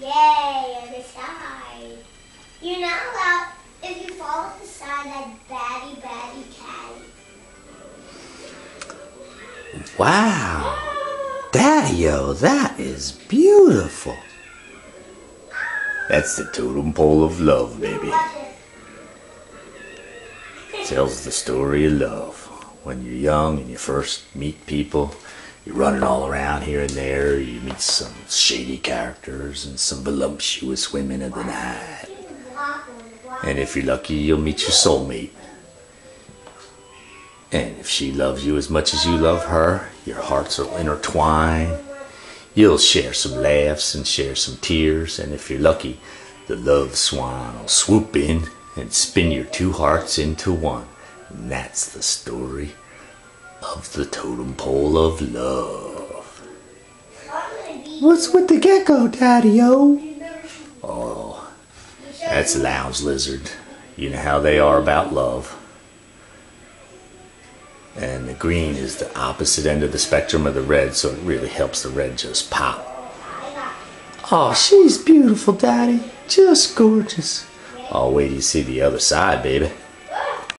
Yay, other side. You're not allowed, if you fall off the side, that batty, batty catty. Wow. Daddy-o, that is beautiful. That's the totem pole of love, baby. Tells the story of love. When you're young and you first meet people, you're running all around here and there. You meet some shady characters and some voluptuous women of the night. And if you're lucky, you'll meet your soulmate. And if she loves you as much as you love her, your hearts will intertwine. You'll share some laughs and share some tears. And if you're lucky, the love swan will swoop in and spin your two hearts into one. And that's the story of the totem pole of love. I'm gonna be- What's with the gecko, Daddy-o? You never shoot. Oh, that's a lounge lizard. You know how they are about love. And the green is the opposite end of the spectrum of the red, so it really helps the red just pop. Oh, she's beautiful, Daddy. Just gorgeous. Oh, wait till you see the other side, baby.